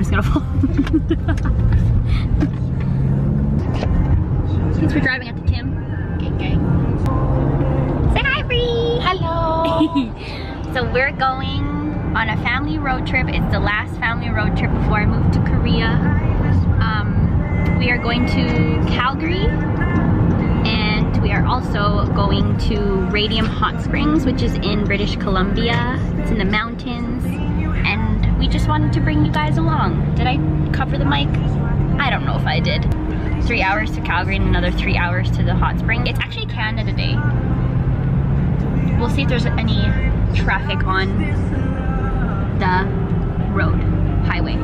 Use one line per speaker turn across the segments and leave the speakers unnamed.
phone is gonna fall. Since we're driving Ate Kim.
Gang gang.
Say hi, Bree!
Hello.
so we're going on a family road trip. It's the last family road trip before I move to Korea. Um, we are going to Calgary and we are also going to Radium Hot Springs, which is in British Columbia. It's in the mountains just wanted to bring you guys along. Did I cover the mic? I don't know if I did. Three hours to Calgary and another three hours to the hot spring. It's actually Canada Day. We'll see if there's any traffic on the road, highway.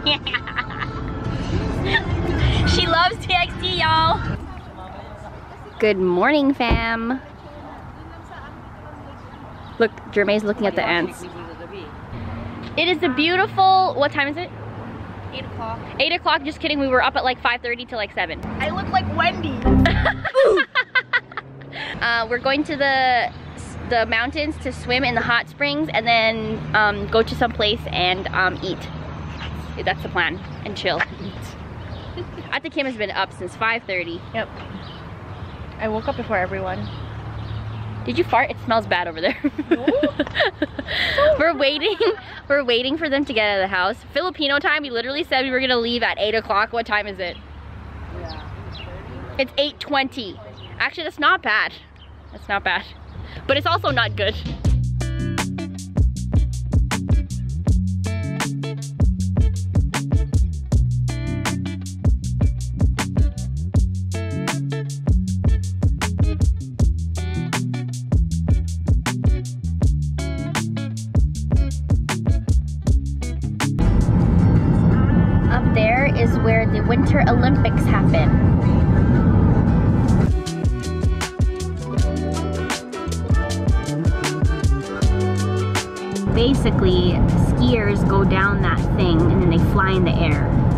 she loves TXT, y'all. Good morning, fam. Look, Jermaine's looking at the ants. It is a beautiful, what time is it?
8 o'clock.
8 o'clock, just kidding. We were up at like 5.30 to like 7.
I look like Wendy.
Uh, we're going to the the mountains to swim in the hot springs and then um, go to some place and um, eat. That's the plan. And chill. Ate Kim has been up since 5.30.
Yep. I woke up before everyone.
Did you fart? It smells bad over there. we're waiting. We're waiting for them to get out of the house. Filipino time. We literally said we were gonna leave at 8 o'clock. What time is it? It's 8.20. Actually, that's not bad. That's not bad. But it's also not good. Is where the Winter Olympics happen. basically skiers go down that thing and then they fly in the air.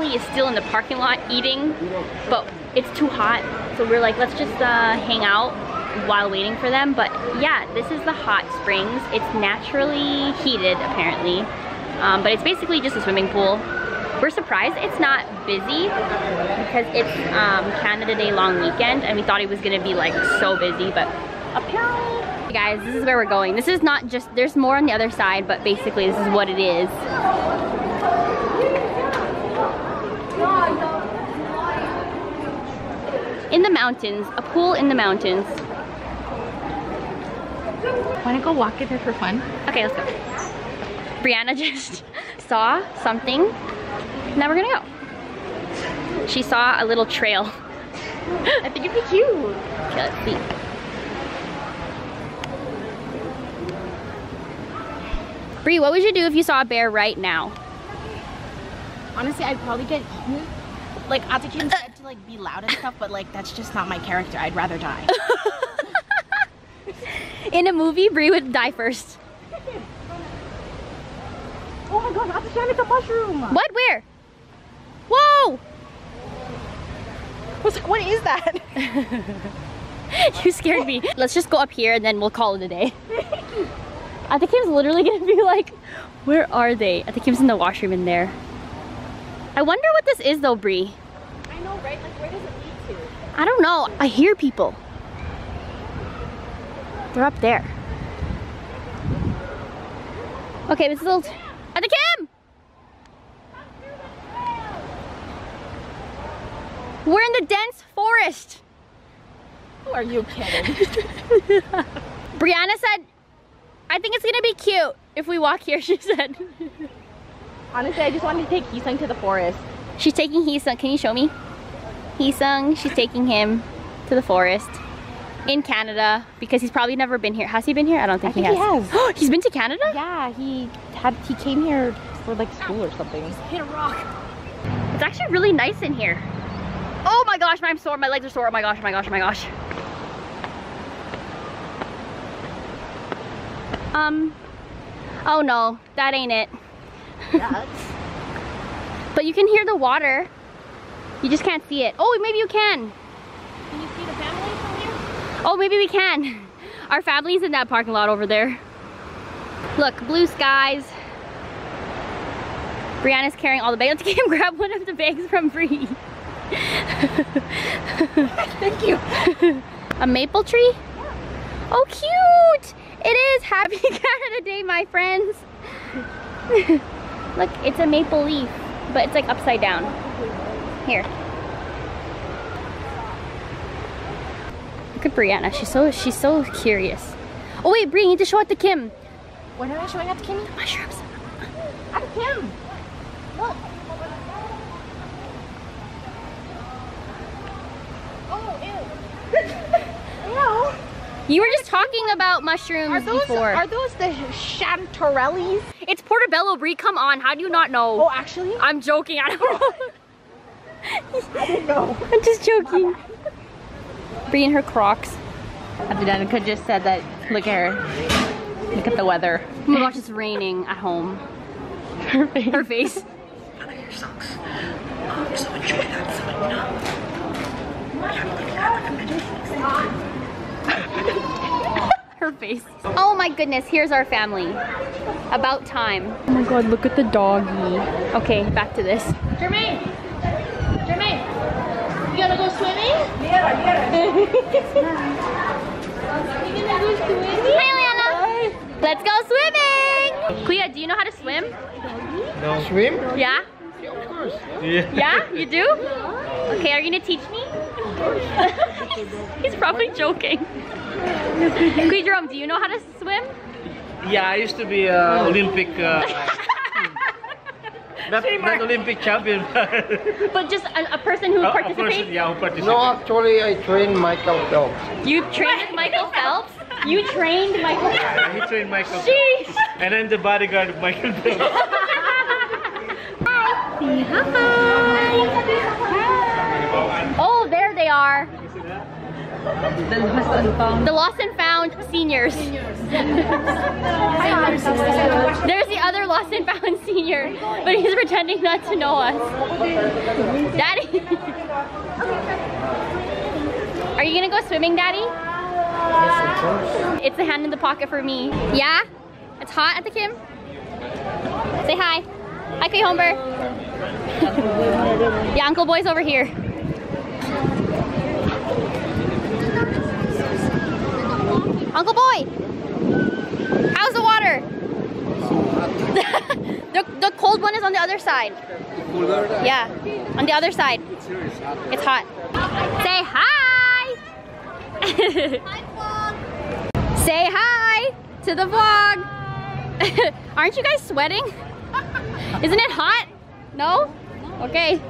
Family is still in the parking lot eating, but it's too hot. So we're like, let's just uh, hang out while waiting for them. But yeah, this is the hot springs. It's naturally heated, apparently. Um, but it's basically just a swimming pool. We're surprised it's not busy because it's um, Canada Day long weekend and we thought it was gonna be like so busy, but apparently. Hey guys, this is where we're going. This is not just, there's more on the other side, but basically this is what it is. In the mountains, a pool in the mountains.
Wanna go walk in there for fun?
Okay, let's go. Brianna just saw something. Now we're gonna go. She saw a little trail.
I think it'd be cute.
Okay, let's see. Bree, what would you do if you saw a bear right now?
Honestly, I'd probably get eaten. Like said to like be loud and stuff, but like that's just not my character. I'd rather die.
In a movie, Bree would die first.
oh my god, Ate Kim, it's a mushroom!
What? Where? Whoa!
I was like, what is that?
you scared me. Let's just go up here and then we'll call it a day. I think Kim's literally gonna be like, where are they? I think Kim's in the washroom in there. I wonder what this is though, Brie.
I know, right? Like, where does it lead to?
I don't know. I hear people. They're up there. Okay, this is a little... Ate Kim! We're in the dense forest.
Who are you kidding?
Brianna said, I think it's gonna be cute if we walk here, she said.
Honestly, I just wanted to take Heesung to the forest.
She's taking Heesung. Can you show me? Heesung, she's taking him to the forest in Canada because he's probably never been here. Has he been here? I don't think,
I think he has.
Oh, he's been to Canada?
Yeah, he had he came here for like school or something.
Hit a rock. It's actually really nice in here. Oh my gosh, I'm sore. My legs are sore. Oh my gosh, oh my gosh, oh my gosh. Um, oh no, that ain't it. but you can hear the water. You just can't see it. Oh, maybe you can.
Can you see the family from here?
Oh, maybe we can. Our family's in that parking lot over there. Look, blue skies. Brianna's carrying all the bags. Let's him grab one of the bags from Bree.
Thank you.
A maple tree? Oh, cute! It is Happy Canada Day, my friends. Look, it's a maple leaf, but it's like upside down. Here. Look at Brianna. She's so she's so curious. Oh wait, Bri, you need to show it to Kim.
When am I showing up to Kimmy?
Mushrooms.
I'm Kim. Look. Oh, ew. ew.
You were just talking about mushrooms
Are those
before.
are those the chanterelles?
it's Portobello, Brie. Come on. How do you not know?
Oh, actually,
I'm joking. I don't know.
I didn't know.
I'm just joking. Brie in her Crocs.
Danica just said that. Look at her. Look at the weather.
Oh my gosh, it's raining at home.
Her face.
Her face.
Your socks. Um, so enjoy that. So, you know, yeah, look at the
Her face. Oh my goodness, here's our family. About time. Oh my god, look at the doggy. Okay, back to this.
Jermaine. Jermaine. You gonna go swimming? you gonna go swimming?
Hi, Liana. Let's go swimming. Clea, do you know how to swim?
No. Swim?
Yeah?
Of course.
Yeah.
Yeah? You do? Okay, are you gonna teach me? He's probably joking. Clea Jerome, do you know how to swim?
Yeah, I used to be uh, Olympic. Uh, not, not Olympic champion, but
But just a, a person who oh,
a, a
participates?
person, yeah, who participates.
No, actually, I trained Michael Phelps.
You trained with Michael Phelps? You trained Michael Phelps?
He trained Michael.
Jeez.
And I'm the bodyguard of Michael Phelps.
Oh, there they are. The lost and found seniors. There's the other lost and found senior, but he's pretending not to know us. Daddy. Are you gonna go swimming, Daddy? It's a hand in the pocket for me. Yeah? It's hot Ate Kim? Say hi. Hi, Kuya Humber. yeah, Uncle Boy's over here. Uncle Boy! How's the water? the, the cold one is on the other side. Yeah, on the other side. It's hot. Say hi! Say hi to the vlog. Aren't you guys sweating? Isn't it hot? No? Okay.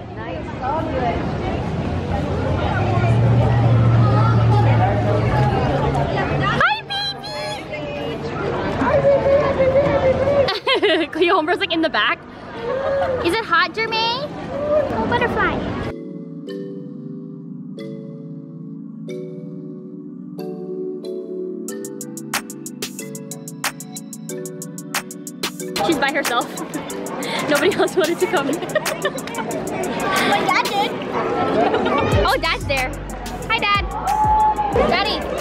that Cleo like in the back. Is it hot, Jermaine? Oh, butterfly. She's by herself. Nobody else wanted to come.
My dad did.
oh, dad's there. Hi, dad. Daddy.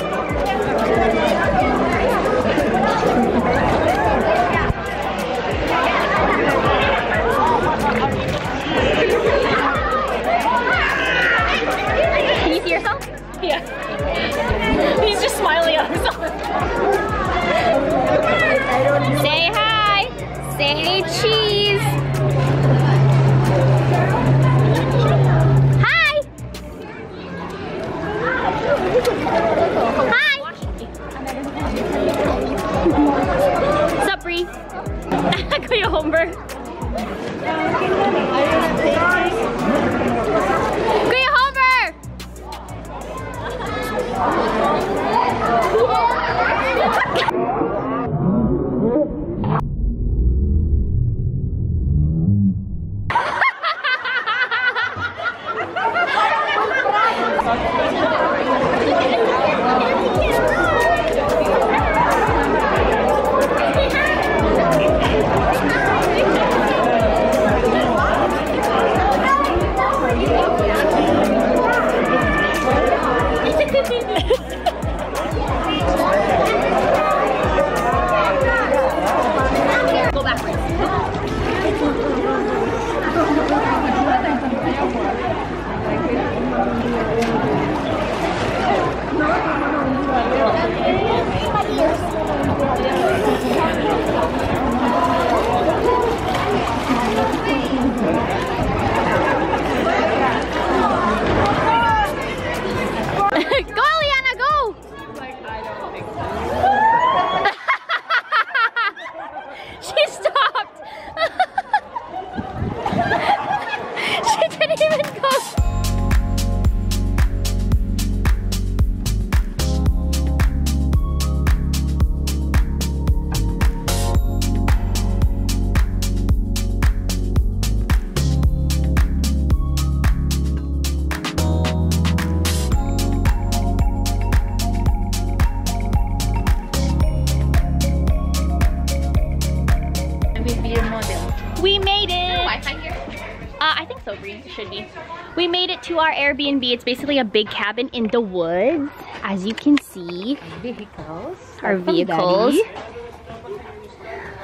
Our Airbnb. It's basically a big cabin in the woods, as you can see.
Vehicles.
Our vehicles.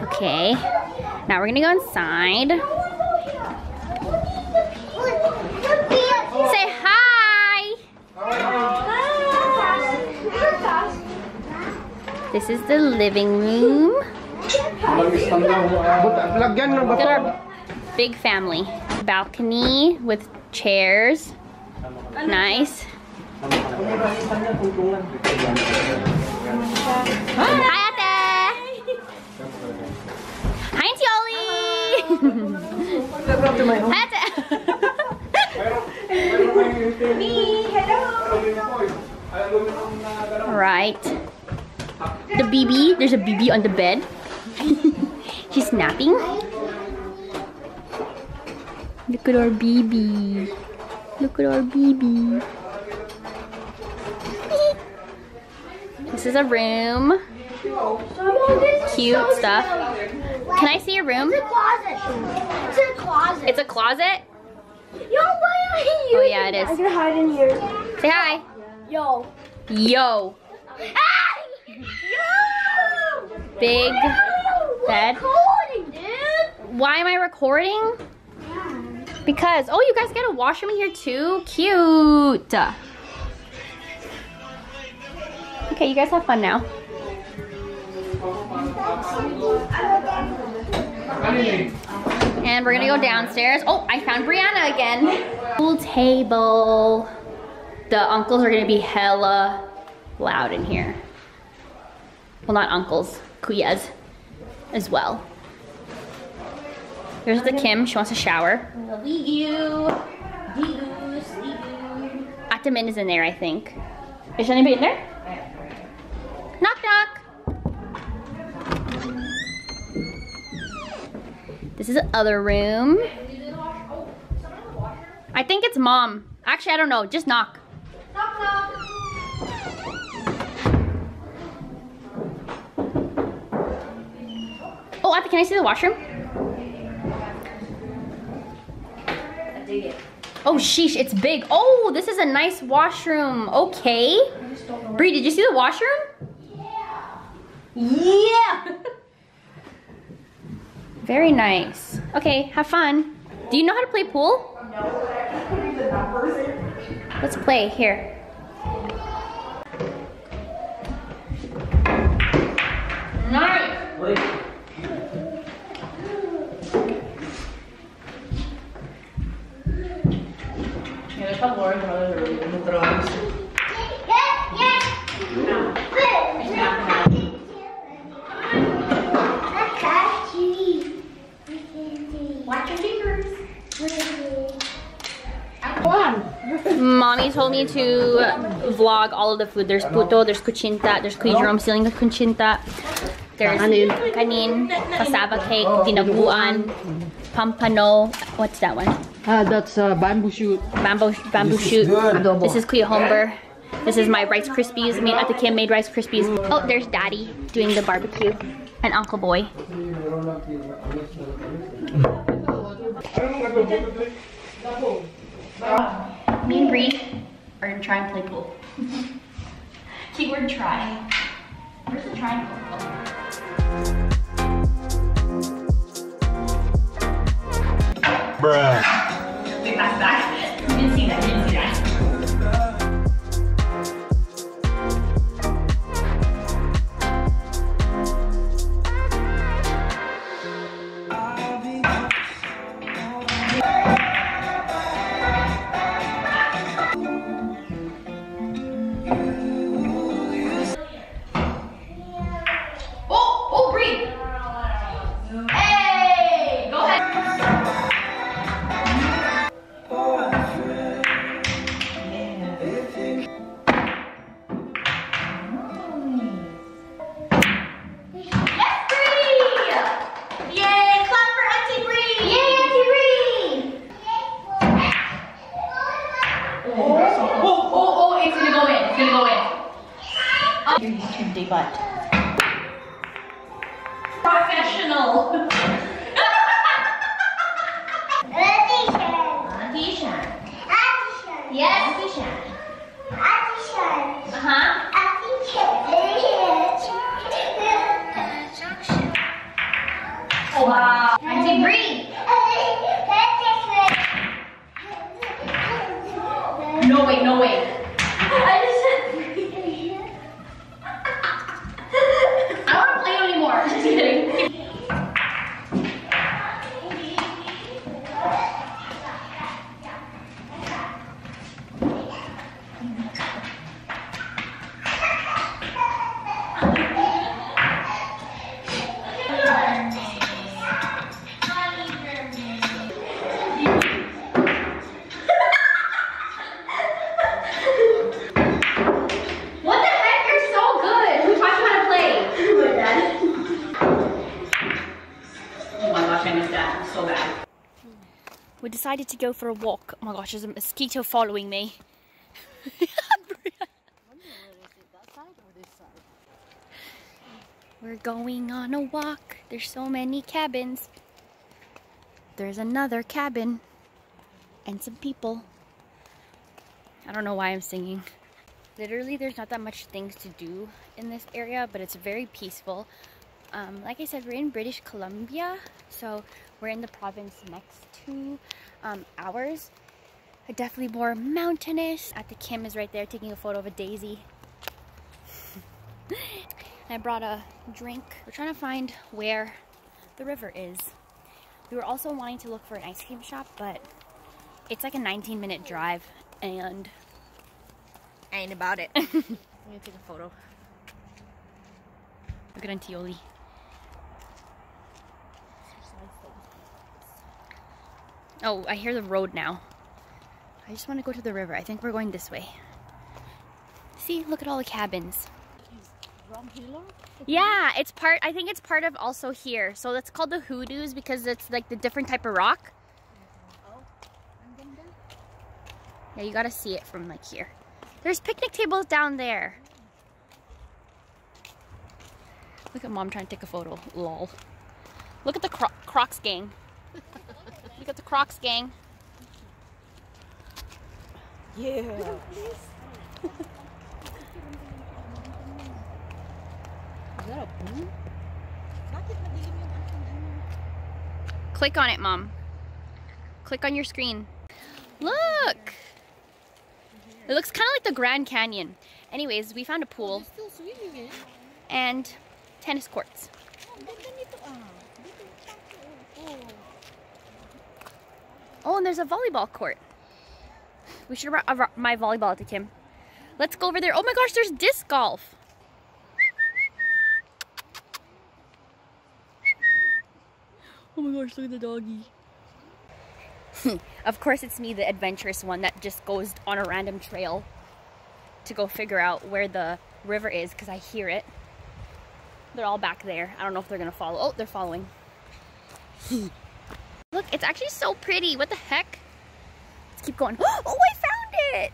Okay. Now we're gonna go inside. Say hi! This is the living room. Look at our big family. Balcony with chairs. Nice. Hi, Ate! Hi, Ollie! Hi, Ate! Right. The BB, there's a BB on the bed. She's napping. Look at our BB. Look at our BB. This is a room. Cute stuff. Can I see your room?
It's a closet. It's a closet.
It's a closet?
Yo, why are you?
Oh yeah, it is.
I can hide in here.
Say hi.
Yo.
Yo.
Ah! Yo!
Big bed. Why am I recording? Because, oh, you guys get a washroom in here too? Cute. Okay, you guys have fun now. And we're gonna go downstairs. Oh, I found Brianna again. Pool table. The uncles are gonna be hella loud in here. Well, not uncles, kuyas as well. Here's the Kim, she wants a shower. Atamin is in there, I think. Is anybody in there? Knock knock. This is the other room. I think it's mom. Actually, I don't know. Just knock.
Knock, knock.
Oh, Ate, can I see the washroom? Oh, sheesh, it's big. Oh, this is a nice washroom. Okay. Bree, did you see the washroom? Yeah. Yeah. Very nice. Okay, have fun. Do you know how to play pool? No. Let's play here. Nice.
Yeah, yeah.
Watch your fingers. Mommy told me to vlog all of the food. There's puto, there's kuchinta, there's kuy Jerome stealing the kuchinta. There's kanin, cassava cake, dinuguan, pampano. What's that one?
Ah, that's uh, bamboo shoot.
Bamboo bamboo shoot. This is kuya homber. This is my Rice Krispies. I mean, Ate Kim made Rice Krispies. Oh, there's Daddy doing the barbecue. And Uncle Boy. Me and Bree are gonna try and play pool. Keyword try. Where's the triangle?
Bruh.
Decided to go for a walk. Oh my gosh, there's a mosquito following me. We're going on a walk. There's so many cabins. There's another cabin and some people. I don't know why I'm singing. Literally, there's not that much things to do in this area, but it's very peaceful. Um, like I said, we're in British Columbia, so we're in the province next to um, ours. Definitely more mountainous. Ate Kim is right there taking a photo of a daisy. I brought a drink. We're trying to find where the river is. We were also wanting to look for an ice cream shop, but it's like a 19 minute drive and I ain't about it. I'm gonna take a photo. Look at Auntie. Oh, I hear the road now. I just want to go to the river. I think we're going this way. See, look at all the cabins. Yeah, it's part, I think it's part of also here. So it's called the hoodoos because it's like the different type of rock. Yeah, you gotta see it from like here. There's picnic tables down there. Look at mom trying to take a photo. Lol. Look at the cro Crocs gang. Look at the Crocs gang.
Yeah.
Click on it, mom. Click on your screen. Look! It looks kind of like the Grand Canyon. Anyways, we found a pool and tennis courts.
Oh,
and there's a volleyball court. We should have brought uh, my volleyball to Kim. Let's go over there. Oh my gosh, there's disc golf. Oh my gosh, look at the doggy. of course, it's me, the adventurous one, that just goes on a random trail to go figure out where the river is because I hear it. They're all back there. I don't know if they're gonna follow. Oh, they're following. Look, it's actually so pretty. What the heck? Let's keep going. Oh, I found it!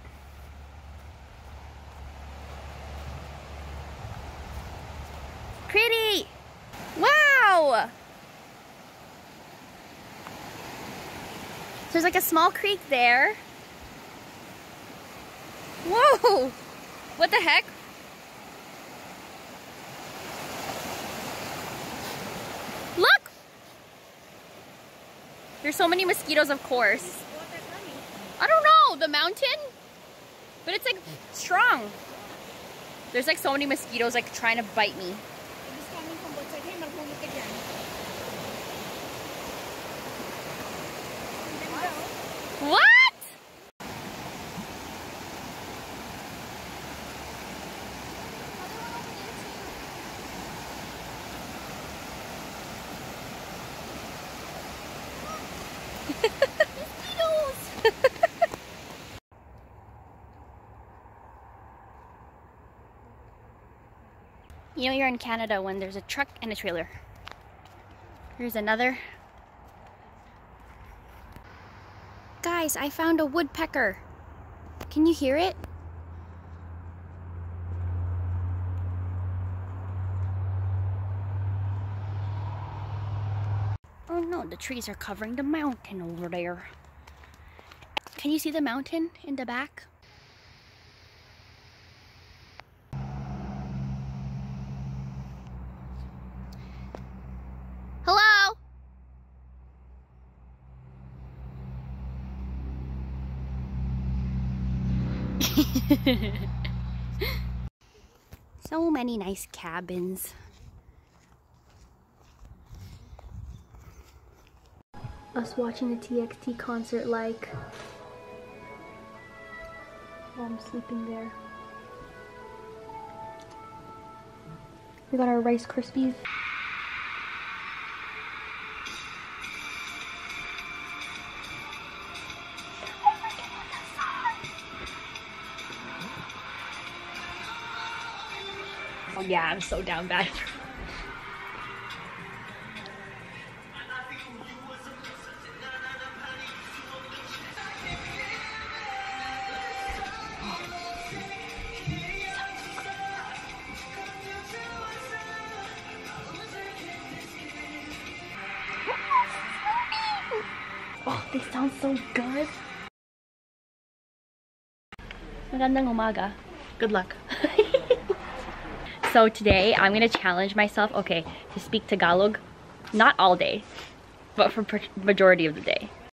Pretty! Wow! So there's like a small creek there. Whoa! What the heck? Look! There's so many mosquitoes, of course. I don't know, the mountain? But it's like strong. There's like so many mosquitoes like trying to bite me.
It
You know you're in Canada when there's a truck and a trailer. Here's another. Guys, I found a woodpecker. Can you hear it? Oh no, the trees are covering the mountain over there. Can you see the mountain in the back? Hello? so many nice cabins. Us watching the TXT concert like while I'm sleeping there. We got our Rice Krispies. Oh yeah, I'm so down bad. Oh, they sound so good. Good luck. So today I'm gonna challenge myself, okay, to speak Tagalog, not all day, but for majority of the day.